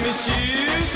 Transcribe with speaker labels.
Speaker 1: monsieur